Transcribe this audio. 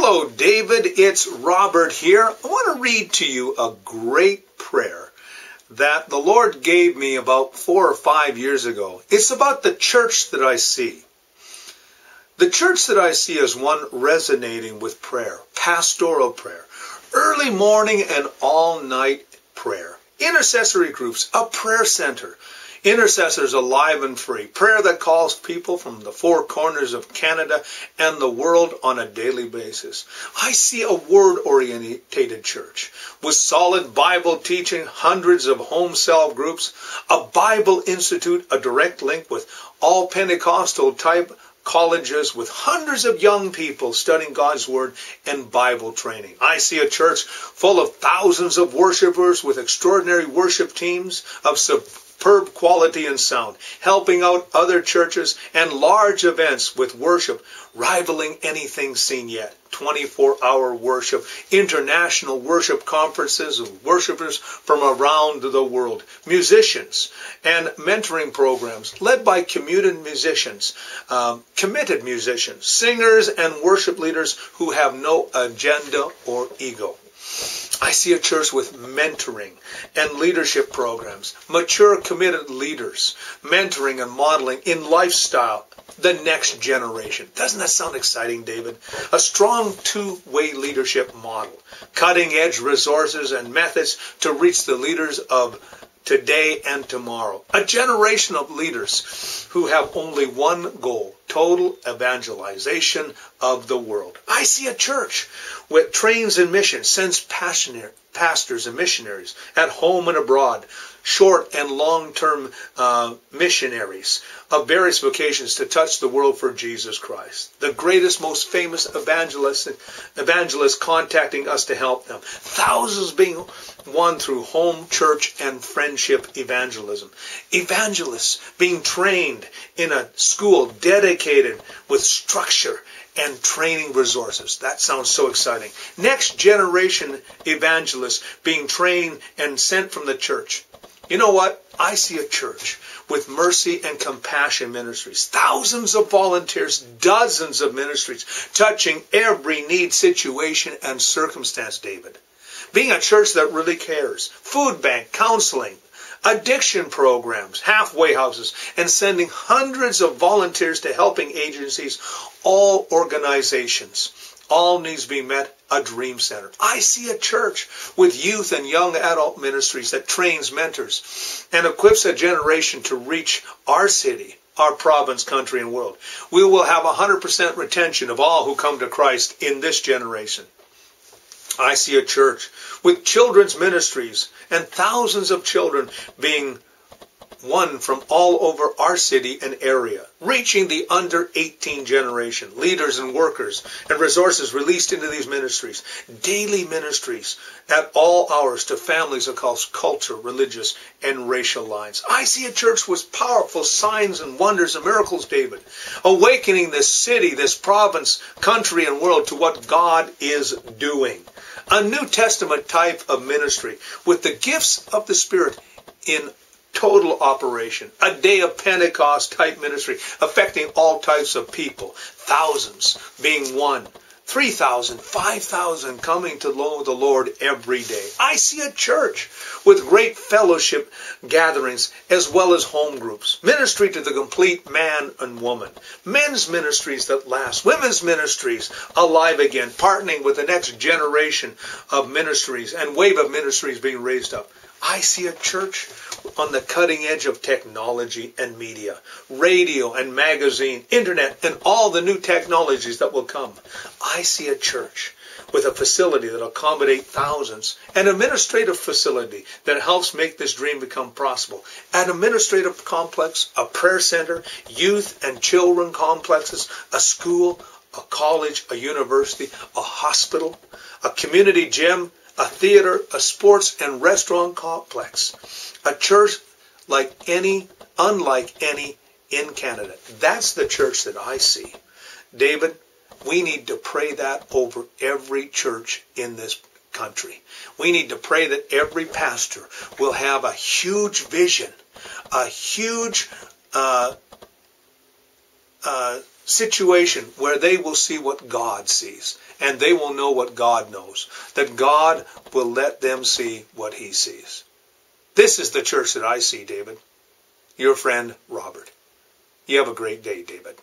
Hello, David. It's Robert here. I want to read to you a great prayer that the Lord gave me about four or five years ago. It's about the church that I see. The church that I see is one resonating with prayer, pastoral prayer, early morning and all night prayer, intercessory groups, a prayer center, Intercessors alive and free. Prayer that calls people from the four corners of Canada and the world on a daily basis. I see a word orientated church with solid Bible teaching, hundreds of home cell groups, a Bible Institute, a direct link with all Pentecostal type colleges with hundreds of young people studying God's Word and Bible training. I see a church full of thousands of worshipers with extraordinary worship teams of superb quality and sound, helping out other churches and large events with worship rivaling anything seen yet. 24 hour worship, international worship conferences of worshipers from around the world, musicians, and mentoring programs led by committed musicians, um, committed musicians, singers, and worship leaders who have no agenda or ego. I see a church with mentoring and leadership programs, mature, committed leaders, mentoring and modeling in lifestyle the next generation. Doesn't that sound exciting, David? A strong two-way leadership model, cutting edge resources and methods to reach the leaders of today and tomorrow. A generation of leaders who have only one goal, total evangelization of the world. I see a church with trains and missions, sends pastors and missionaries at home and abroad, short and long-term uh, missionaries of various vocations to touch the world for Jesus Christ. The greatest, most famous evangelists, evangelists contacting us to help them. Thousands being won through home, church, and friendship evangelism. Evangelists being trained in a school dedicated with structure and training resources. That sounds so exciting. Next generation evangelists being trained and sent from the church. You know what? I see a church with mercy and compassion ministries, thousands of volunteers, dozens of ministries, touching every need, situation, and circumstance, David. Being a church that really cares. Food bank, counseling, addiction programs, halfway houses, and sending hundreds of volunteers to helping agencies, all organizations all needs to be met a dream center. I see a church with youth and young adult ministries that trains mentors and equips a generation to reach our city, our province, country, and world. We will have 100% retention of all who come to Christ in this generation. I see a church with children's ministries and thousands of children being won from all over our city and area, reaching the under 18 generation, leaders and workers and resources released into these ministries, daily ministries at all hours to families across culture, religious, and racial lines. I see a church with powerful signs and wonders and miracles, David, awakening this city, this province, country, and world to what God is doing. A New Testament type of ministry with the gifts of the Spirit in total operation, a day of Pentecost type ministry affecting all types of people, thousands being won. 3,000, 5,000 coming to know the Lord every day. I see a church with great fellowship gatherings as well as home groups. Ministry to the complete man and woman. Men's ministries that last. Women's ministries alive again, partnering with the next generation of ministries and wave of ministries being raised up. I see a church on the cutting edge of technology and media, radio and magazine, internet, and all the new technologies that will come. I see a church with a facility that will accommodate thousands, an administrative facility that helps make this dream become possible, an administrative complex, a prayer center, youth and children complexes, a school, a college, a university, a hospital, a community gym, a theater, a sports and restaurant complex, a church like any, unlike any in Canada. That's the church that I see. David, we need to pray that over every church in this country. We need to pray that every pastor will have a huge vision, a huge uh, uh, situation where they will see what God sees and they will know what God knows. That God will let them see what he sees. This is the church that I see, David. Your friend, Robert. You have a great day, David.